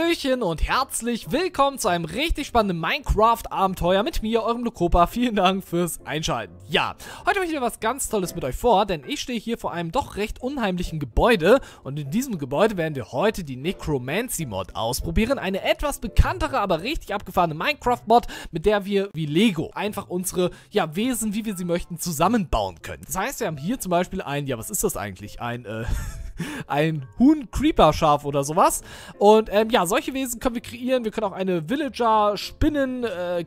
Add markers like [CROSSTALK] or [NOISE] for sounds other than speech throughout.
Hallöchen und herzlich willkommen zu einem richtig spannenden Minecraft-Abenteuer mit mir, eurem Lukopa. Vielen Dank fürs Einschalten. Ja, heute habe ich wieder was ganz Tolles mit euch vor, denn ich stehe hier vor einem doch recht unheimlichen Gebäude und in diesem Gebäude werden wir heute die Necromancy-Mod ausprobieren. Eine etwas bekanntere, aber richtig abgefahrene Minecraft-Mod, mit der wir wie Lego einfach unsere, ja, Wesen, wie wir sie möchten, zusammenbauen können. Das heißt, wir haben hier zum Beispiel ein, ja, was ist das eigentlich? Ein, äh... [LAUGHS] ein Huhn-Creeper-Schaf oder sowas. Und ähm, ja, solche Wesen können wir kreieren. Wir können auch eine Villager, Spinnen, äh,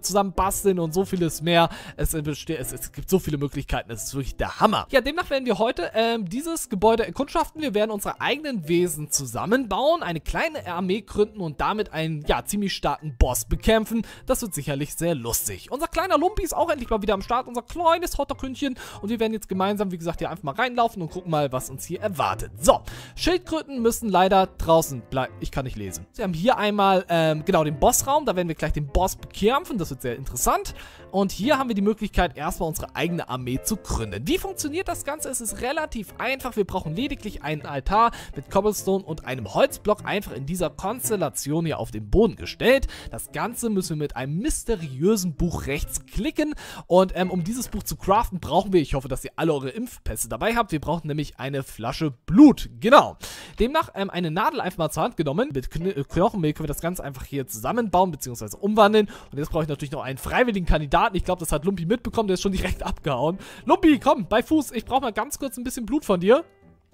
zusammen basteln und so vieles mehr. Es, es, es, gibt so viele Möglichkeiten. Es ist wirklich der Hammer. Ja, demnach werden wir heute ähm, dieses Gebäude erkundschaften. Wir werden unsere eigenen Wesen zusammenbauen, eine kleine Armee gründen und damit einen, ja, ziemlich starken Boss bekämpfen. Das wird sicherlich sehr lustig. Unser kleiner Lumpi ist auch endlich mal wieder am Start. Unser kleines Hotdog-Hündchen. Und wir werden jetzt gemeinsam, wie gesagt, hier einfach mal reinlaufen und gucken mal, was uns hier erwartet. So, Schildkröten müssen leider draußen bleiben. Ich kann nicht lesen. Sie haben hier einmal, ähm, genau, den Bossraum. Da werden wir gleich den Boss bekämpfen. Das wird sehr interessant. Und hier haben wir die Möglichkeit, erstmal unsere eigene Armee zu gründen. Wie funktioniert das Ganze? Es ist relativ einfach. Wir brauchen lediglich einen Altar mit Cobblestone und einem Holzblock einfach in dieser Konstellation hier auf den Boden gestellt. Das Ganze müssen wir mit einem mysteriösen Buch rechts klicken. Und ähm, um dieses Buch zu craften, brauchen wir, ich hoffe, dass ihr alle eure Impfpässe dabei habt. Wir brauchen nämlich eine Flasche Blut. Genau. Demnach ähm, eine Nadel einfach mal zur Hand genommen. Mit Kn äh, Knochenmehl können wir das Ganze einfach hier zusammenbauen bzw. umwandeln. Und jetzt brauche ich natürlich noch einen freiwilligen Kandidaten. Ich glaube, das hat Lumpi mitbekommen. Der ist schon direkt [LAUGHS] abgehauen. Lumpi, komm, bei Fuß. Ich brauche mal ganz kurz ein bisschen Blut von dir.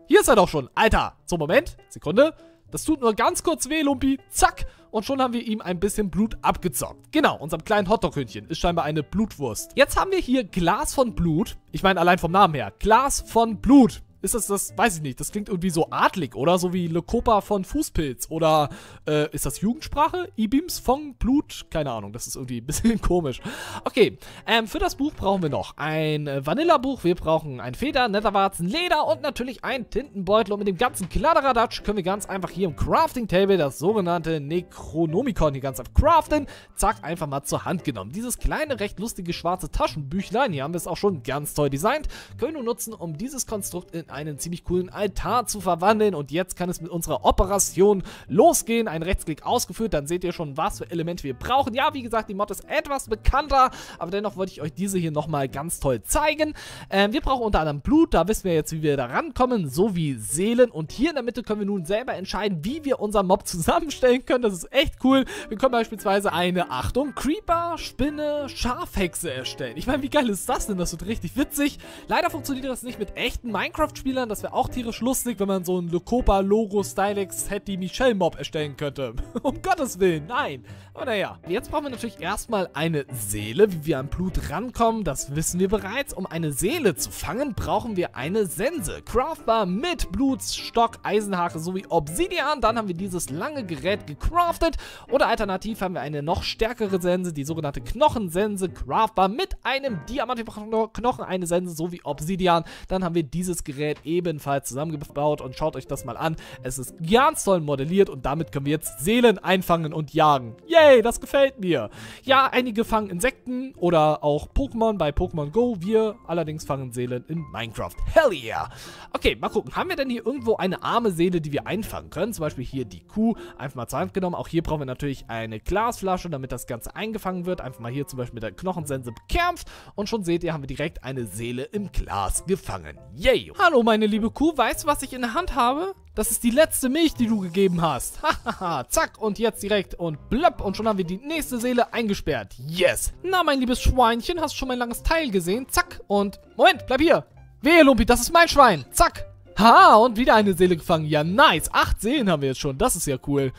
Hier ist er doch schon. Alter. So, Moment. Sekunde. Das tut nur ganz kurz weh, Lumpi. Zack. Und schon haben wir ihm ein bisschen Blut abgezockt. Genau, unserem kleinen Hotdog-Hündchen ist scheinbar eine Blutwurst. Jetzt haben wir hier Glas von Blut. Ich meine, allein vom Namen her. Glas von Blut. Ist das das, weiß ich nicht, das klingt irgendwie so adlig, oder? So wie Le Copa von Fußpilz. Oder, äh, ist das Jugendsprache? Ibims von Blut? Keine Ahnung, das ist irgendwie ein bisschen [LAUGHS] komisch. Okay, ähm, für das Buch brauchen wir noch ein äh, Vanilla-Buch. Wir brauchen ein Feder, Netherwarzen, Leder und natürlich ein Tintenbeutel. Und mit dem ganzen Kladderadatsch können wir ganz einfach hier im Crafting-Table das sogenannte Necronomicon hier ganz einfach craften. Zack, einfach mal zur Hand genommen. Dieses kleine, recht lustige schwarze Taschenbüchlein, hier haben wir es auch schon ganz toll designt, können wir nutzen, um dieses Konstrukt in einen ziemlich coolen Altar zu verwandeln. Und jetzt kann es mit unserer Operation losgehen. Ein Rechtsklick ausgeführt, dann seht ihr schon, was für Elemente wir brauchen. Ja, wie gesagt, die Mod ist etwas bekannter, aber dennoch wollte ich euch diese hier nochmal ganz toll zeigen. Ähm, wir brauchen unter anderem Blut, da wissen wir jetzt, wie wir da rankommen, sowie Seelen. Und hier in der Mitte können wir nun selber entscheiden, wie wir unseren Mob zusammenstellen können. Das ist echt cool. Wir können beispielsweise eine, Achtung, Creeper, Spinne, Schafhexe erstellen. Ich meine, wie geil ist das denn? Das wird richtig witzig. Leider funktioniert das nicht mit echten Minecraft- Spielern, das wäre auch tierisch lustig, wenn man so ein Lucopa Logo Stylex Hetty Michelle Mob erstellen könnte. [LAUGHS] um Gottes Willen, nein. Aber naja. Jetzt brauchen wir natürlich erstmal eine Seele. Wie wir an Blut rankommen, das wissen wir bereits. Um eine Seele zu fangen, brauchen wir eine Sense. Craftbar mit Blutstock, Eisenhake sowie Obsidian. Dann haben wir dieses lange Gerät gecraftet. Oder alternativ haben wir eine noch stärkere Sense, die sogenannte Knochensense. Craftbar mit einem Diamantknochen, eine Sense sowie Obsidian. Dann haben wir dieses Gerät Gerät ebenfalls zusammengebaut und schaut euch das mal an. Es ist ganz toll modelliert und damit können wir jetzt Seelen einfangen und jagen. Yay, das gefällt mir. Ja, einige fangen Insekten oder auch Pokémon bei Pokémon Go. Wir allerdings fangen Seelen in Minecraft. Hell yeah. Okay, mal gucken. Haben wir denn hier irgendwo eine arme Seele, die wir einfangen können? Zum Beispiel hier die Kuh. Einfach mal zur Hand genommen. Auch hier brauchen wir natürlich eine Glasflasche, damit das Ganze eingefangen wird. Einfach mal hier zum Beispiel mit der Knochensense bekämpft. Und schon seht ihr, haben wir direkt eine Seele im Glas gefangen. Yay. Hallo meine liebe Kuh, weißt du, was ich in der Hand habe? Das ist die letzte Milch, die du gegeben hast. [LAUGHS] Hahaha, zack, und jetzt direkt und blöpp. Und schon haben wir die nächste Seele eingesperrt. Yes. Na, mein liebes Schweinchen, hast du schon mein langes Teil gesehen? Zack, und... Moment, bleib hier. Wehe, Lumpi, das ist mein Schwein. Zack. Ha, und wieder eine Seele gefangen. Ja, nice. Acht Seelen haben wir jetzt schon. Das ist ja cool.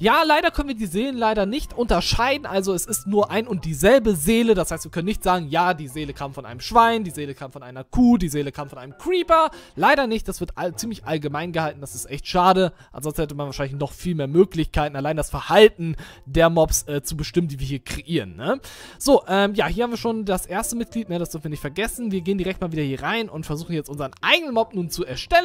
Ja, leider können wir die Seelen leider nicht unterscheiden. Also es ist nur ein und dieselbe Seele. Das heißt, wir können nicht sagen, ja, die Seele kam von einem Schwein, die Seele kam von einer Kuh, die Seele kam von einem Creeper. Leider nicht. Das wird all ziemlich allgemein gehalten. Das ist echt schade. Ansonsten hätte man wahrscheinlich noch viel mehr Möglichkeiten, allein das Verhalten der Mobs äh, zu bestimmen, die wir hier kreieren. Ne? So, ähm, ja, hier haben wir schon das erste Mitglied. Ne? Das dürfen wir nicht vergessen. Wir gehen direkt mal wieder hier rein und versuchen jetzt unseren eigenen Mob nun zu erstellen.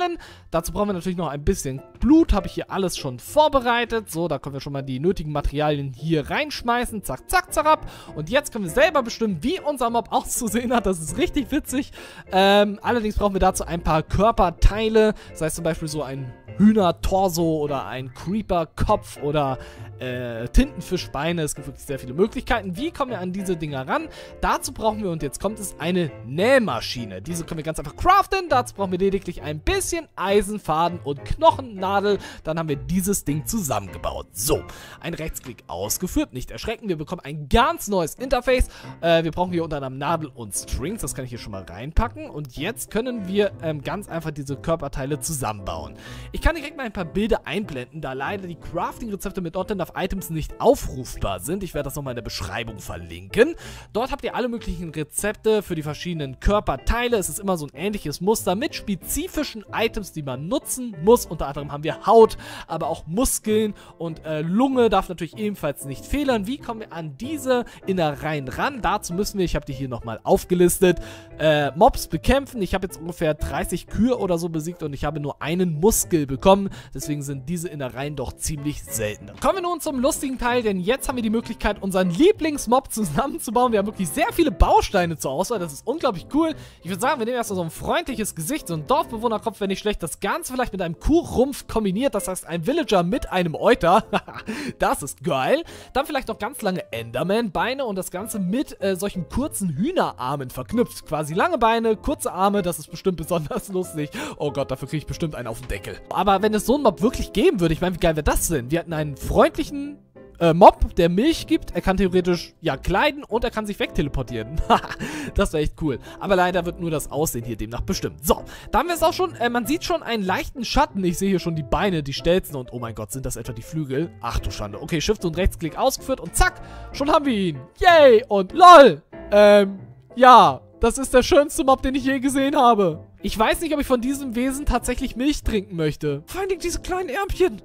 Dazu brauchen wir natürlich noch ein bisschen Blut. Habe ich hier alles schon vorbereitet. So, da können wir schon mal die nötigen Materialien hier reinschmeißen. Zack, zack, zack ab. Und jetzt können wir selber bestimmen, wie unser Mob auszusehen hat. Das ist richtig witzig. Ähm, allerdings brauchen wir dazu ein paar Körperteile. Das heißt zum Beispiel so ein Hühner-Torso oder ein Creeper-Kopf oder äh, Tintenfischbeine. Es gibt wirklich sehr viele Möglichkeiten. Wie kommen wir an diese Dinger ran? Dazu brauchen wir, und jetzt kommt es, eine Nähmaschine. Diese können wir ganz einfach craften. Dazu brauchen wir lediglich ein bisschen Eisenfaden und Knochennadel. Dann haben wir dieses Ding zusammengebaut. So, ein Rechtsklick ausgeführt. Nicht erschrecken, wir bekommen ein ganz neues Interface. Äh, wir brauchen hier unter anderem Nadel und Strings. Das kann ich hier schon mal reinpacken. Und jetzt können wir ähm, ganz einfach diese Körperteile zusammenbauen. Ich kann direkt mal ein paar Bilder einblenden, da leider die Crafting-Rezepte mit Not Items nicht aufrufbar sind. Ich werde das nochmal in der Beschreibung verlinken. Dort habt ihr alle möglichen Rezepte für die verschiedenen Körperteile. Es ist immer so ein ähnliches Muster mit spezifischen Items, die man nutzen muss. Unter anderem haben wir Haut, aber auch Muskeln und äh, Lunge darf natürlich ebenfalls nicht fehlen. Wie kommen wir an diese Innereien ran? Dazu müssen wir, ich habe die hier nochmal aufgelistet, äh, Mobs bekämpfen. Ich habe jetzt ungefähr 30 Kühe oder so besiegt und ich habe nur einen Muskel bekommen. Deswegen sind diese Innereien doch ziemlich selten. Kommen wir nun zum lustigen Teil, denn jetzt haben wir die Möglichkeit, unseren Lieblingsmob zusammenzubauen. Wir haben wirklich sehr viele Bausteine zur Auswahl. Das ist unglaublich cool. Ich würde sagen, wir nehmen erstmal so ein freundliches Gesicht, so ein Dorfbewohnerkopf, wenn nicht schlecht. Das Ganze vielleicht mit einem Kuhrumpf kombiniert. Das heißt, ein Villager mit einem Euter. [LAUGHS] das ist geil. Dann vielleicht noch ganz lange Enderman-Beine und das Ganze mit äh, solchen kurzen Hühnerarmen verknüpft. Quasi lange Beine, kurze Arme. Das ist bestimmt besonders [LAUGHS] lustig. Oh Gott, dafür kriege ich bestimmt einen auf den Deckel. Aber wenn es so einen Mob wirklich geben würde, ich meine, wie geil wäre das denn? Wir hatten einen freundlichen äh, Mob, der Milch gibt. Er kann theoretisch, ja, kleiden und er kann sich wegteleportieren. [LAUGHS] das wäre echt cool. Aber leider wird nur das Aussehen hier demnach bestimmt. So, da haben wir es auch schon. Äh, man sieht schon einen leichten Schatten. Ich sehe hier schon die Beine, die Stelzen und oh mein Gott, sind das etwa die Flügel? Ach du Schande. Okay, Shift und Rechtsklick ausgeführt und zack, schon haben wir ihn. Yay! Und lol! Ähm, ja, das ist der schönste Mob, den ich je gesehen habe. Ich weiß nicht, ob ich von diesem Wesen tatsächlich Milch trinken möchte. Vor allem diese kleinen Ärmchen.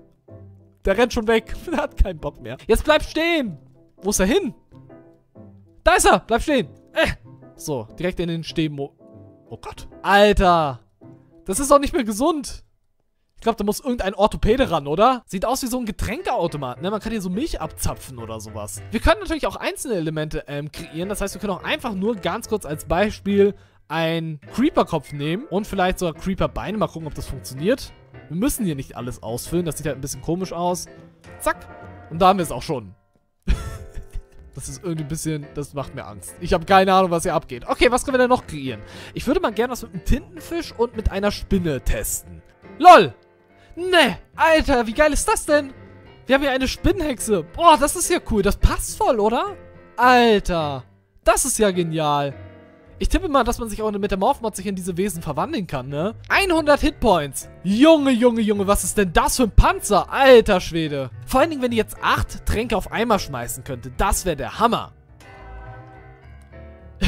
Der rennt schon weg. [LAUGHS] Der hat keinen Bock mehr. Jetzt bleib stehen. Wo ist er hin? Da ist er. Bleib stehen. Äh. So, direkt in den Stehmo... Oh Gott. Alter. Das ist doch nicht mehr gesund. Ich glaube, da muss irgendein Orthopäde ran, oder? Sieht aus wie so ein Getränkeautomat, ne? Man kann hier so Milch abzapfen oder sowas. Wir können natürlich auch einzelne Elemente ähm, kreieren. Das heißt, wir können auch einfach nur ganz kurz als Beispiel einen Creeper-Kopf nehmen und vielleicht sogar Creeper-Beine. Mal gucken, ob das funktioniert. Wir müssen hier nicht alles ausfüllen. Das sieht halt ein bisschen komisch aus. Zack. Und da haben wir es auch schon. [LAUGHS] das ist irgendwie ein bisschen... Das macht mir Angst. Ich habe keine Ahnung, was hier abgeht. Okay, was können wir denn noch kreieren? Ich würde mal gerne was mit einem Tintenfisch und mit einer Spinne testen. LOL! Ne, Alter, wie geil ist das denn? Wir haben hier eine Spinnenhexe. Boah, das ist ja cool. Das passt voll, oder? Alter, das ist ja genial. Ich tippe mal, dass man sich auch mit der Morphmod sich in diese Wesen verwandeln kann, ne? 100 Hitpoints. Junge, Junge, Junge, was ist denn das für ein Panzer? Alter Schwede. Vor allen Dingen, wenn die jetzt 8 Tränke auf einmal schmeißen könnte. Das wäre der Hammer. [LAUGHS]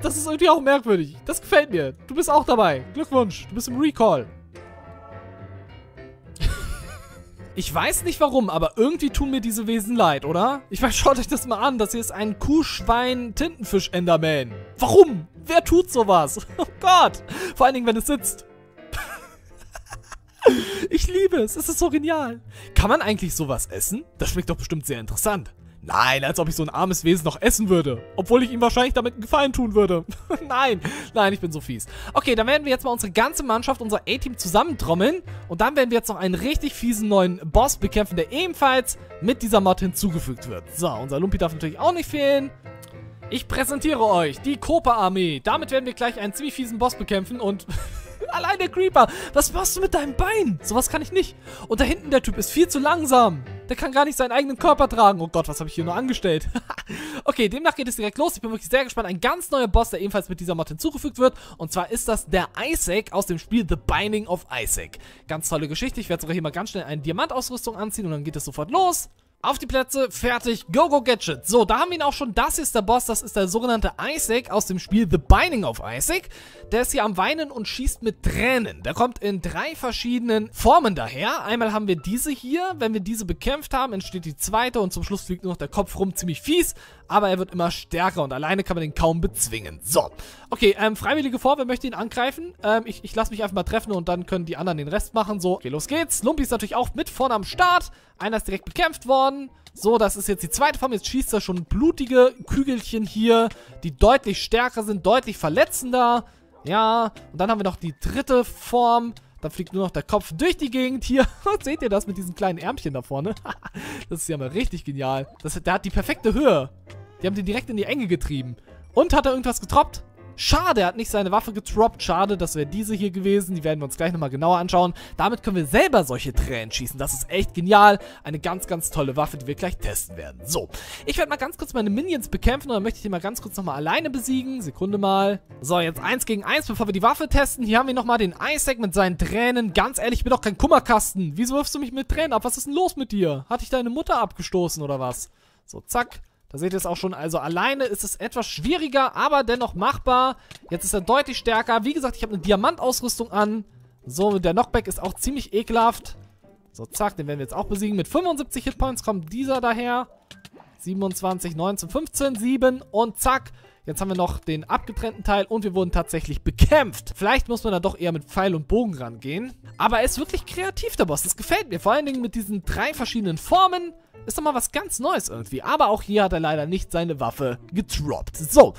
das ist irgendwie auch merkwürdig. Das gefällt mir. Du bist auch dabei. Glückwunsch. Du bist im Recall. Ich weiß nicht warum, aber irgendwie tun mir diese Wesen leid, oder? Ich meine, schaut euch das mal an. Das hier ist ein Kuhschwein-Tintenfisch-Enderman. Warum? Wer tut sowas? [LAUGHS] Oh Gott. Vor allen Dingen, wenn es sitzt. [LAUGHS] ich liebe es. Es ist so genial. Kann man eigentlich sowas essen? Das schmeckt doch bestimmt sehr interessant. Nein, als ob ich so ein armes Wesen noch essen würde. Obwohl ich ihm wahrscheinlich damit einen Gefallen tun würde. [LAUGHS] nein, nein, ich bin so fies. Okay, dann werden wir jetzt mal unsere ganze Mannschaft, unser A-Team zusammentrommeln. Und dann werden wir jetzt noch einen richtig fiesen neuen Boss bekämpfen, der ebenfalls mit dieser Mod hinzugefügt wird. So, unser Lumpi darf natürlich auch nicht fehlen. Ich präsentiere euch die Kopa-Armee. Damit werden wir gleich einen ziemlich fiesen Boss bekämpfen und... [LAUGHS] Allein der Creeper. Was machst du mit deinem Bein? Sowas kann ich nicht. Und da hinten der Typ ist viel zu langsam. Der kann gar nicht seinen eigenen Körper tragen. Oh Gott, was habe ich hier nur angestellt? [LAUGHS] okay, demnach geht es direkt los. Ich bin wirklich sehr gespannt. Ein ganz neuer Boss, der ebenfalls mit dieser Mod hinzugefügt wird. Und zwar ist das der Isaac aus dem Spiel The Binding of Isaac. Ganz tolle Geschichte. Ich werde sogar hier mal ganz schnell eine Diamantausrüstung anziehen und dann geht es sofort los. Auf die Plätze, fertig, go, go, Gadget. So, da haben wir ihn auch schon. Das ist der Boss, das ist der sogenannte Isaac aus dem Spiel The Binding of Isaac. Der ist hier am Weinen und schießt mit Tränen. Der kommt in drei verschiedenen Formen daher. Einmal haben wir diese hier. Wenn wir diese bekämpft haben, entsteht die zweite und zum Schluss fliegt nur noch der Kopf rum. Ziemlich fies, aber er wird immer stärker und alleine kann man den kaum bezwingen. So, okay, ähm, Freiwillige vor, wer möchte ihn angreifen? Ähm, ich, ich lasse mich einfach mal treffen und dann können die anderen den Rest machen. So, okay, los geht's. Lumpi ist natürlich auch mit vorne am Start. Einer ist direkt bekämpft worden. So, das ist jetzt die zweite Form. Jetzt schießt er schon blutige Kügelchen hier, die deutlich stärker sind, deutlich verletzender. Ja, und dann haben wir noch die dritte Form. Da fliegt nur noch der Kopf durch die Gegend hier. [LAUGHS] Seht ihr das mit diesen kleinen Ärmchen da vorne? [LAUGHS] das ist ja mal richtig genial. Das, der hat die perfekte Höhe. Die haben den direkt in die Enge getrieben. Und hat er irgendwas getroppt? Schade, er hat nicht seine Waffe getroppt. Schade, das wäre diese hier gewesen. Die werden wir uns gleich nochmal genauer anschauen. Damit können wir selber solche Tränen schießen. Das ist echt genial. Eine ganz, ganz tolle Waffe, die wir gleich testen werden. So, ich werde mal ganz kurz meine Minions bekämpfen und dann möchte ich die mal ganz kurz nochmal alleine besiegen. Sekunde mal. So, jetzt eins gegen eins, bevor wir die Waffe testen. Hier haben wir nochmal den Isaac mit seinen Tränen. Ganz ehrlich, ich bin doch kein Kummerkasten. Wieso wirfst du mich mit Tränen ab? Was ist denn los mit dir? Hat dich deine Mutter abgestoßen oder was? So, zack. Da seht ihr es auch schon. Also alleine ist es etwas schwieriger, aber dennoch machbar. Jetzt ist er deutlich stärker. Wie gesagt, ich habe eine Diamantausrüstung an. So, der Knockback ist auch ziemlich ekelhaft. So, zack, den werden wir jetzt auch besiegen. Mit 75 Hitpoints kommt dieser daher. 27, 19, 15, 7 und zack. Jetzt haben wir noch den abgetrennten Teil und wir wurden tatsächlich bekämpft. Vielleicht muss man da doch eher mit Pfeil und Bogen rangehen. Aber er ist wirklich kreativ, der Boss. Das gefällt mir. Vor allen Dingen mit diesen drei verschiedenen Formen. Ist doch mal was ganz Neues irgendwie. Aber auch hier hat er leider nicht seine Waffe getroppt. So,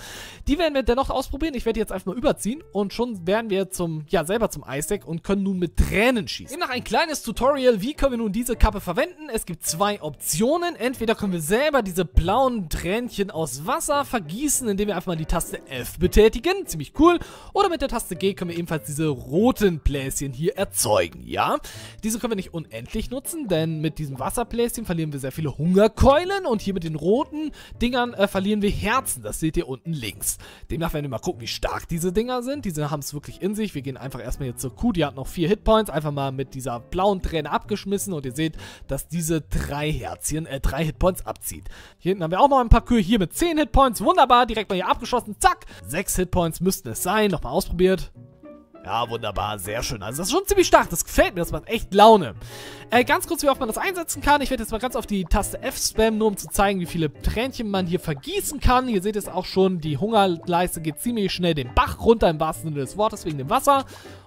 die werden wir dennoch ausprobieren. Ich werde jetzt einfach mal überziehen und schon werden wir zum, ja, selber zum Isaac und können nun mit Tränen schießen. Demnach ein kleines Tutorial, wie können wir nun diese Kappe verwenden. Es gibt zwei Optionen. Entweder können wir selber diese blauen Tränchen aus Wasser vergießen, indem wir einfach mal die Taste F betätigen. Ziemlich cool. Oder mit der Taste G können wir ebenfalls diese roten Bläschen hier erzeugen, ja. Diese können wir nicht unendlich nutzen, denn mit diesem Wasserbläschen verlieren wir sehr viele Hungerkeulen und hier mit den roten Dingern äh, verlieren wir Herzen. Das seht ihr unten links. Demnach werden wir mal gucken, wie stark diese Dinger sind. Diese haben es wirklich in sich. Wir gehen einfach erstmal jetzt zur Kuh. Die hat noch vier Hitpoints. Einfach mal mit dieser blauen Träne abgeschmissen und ihr seht, dass diese drei Herzchen, äh, drei Hitpoints abzieht. Hier hinten haben wir auch noch ein paar Kühe. Hier mit zehn Hitpoints. Wunderbar. Direkt mal hier abgeschossen. Zack. Sechs Hitpoints müssten es sein. Nochmal ausprobiert. Ja, wunderbar, sehr schön. Also das ist schon ziemlich stark, das gefällt mir, das macht echt Laune. Äh, ganz kurz, wie oft man das einsetzen kann. Ich werde jetzt mal ganz auf die Taste F spammen, nur um zu zeigen, wie viele Tränchen man hier vergießen kann. Ihr seht es auch schon, die Hungerleiste geht ziemlich schnell den Bach runter, im wahrsten Sinne des Wortes, wegen dem Wasser.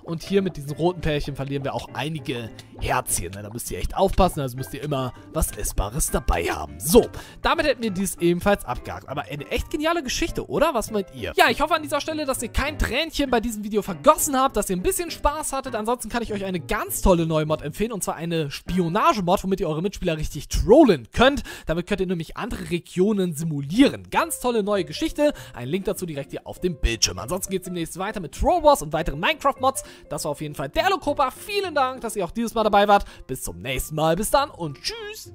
Und hier mit diesen roten Pärchen verlieren wir auch einige Herzchen. Ne? Da müsst ihr echt aufpassen, also müsst ihr immer was Essbares dabei haben. So, damit hätten wir dies ebenfalls abgehakt. Aber eine echt geniale Geschichte, oder? Was meint ihr? Ja, ich hoffe an dieser Stelle, dass ihr kein Tränchen bei diesem Video vergossen habt, dass ihr ein bisschen Spaß hattet. Ansonsten kann ich euch eine ganz tolle neue Mod empfehlen, und zwar eine Spionage-Mod, womit ihr eure Mitspieler richtig trollen könnt. Damit könnt ihr nämlich andere Regionen simulieren. Ganz tolle neue Geschichte. Ein Link dazu direkt hier auf dem Bildschirm. Ansonsten geht es demnächst weiter mit Troll Wars und weiteren Minecraft-Mods. Das war auf jeden Fall der Lokopa. Vielen Dank, dass ihr auch dieses Mal dabei wart. Bis zum nächsten Mal. Bis dann und tschüss.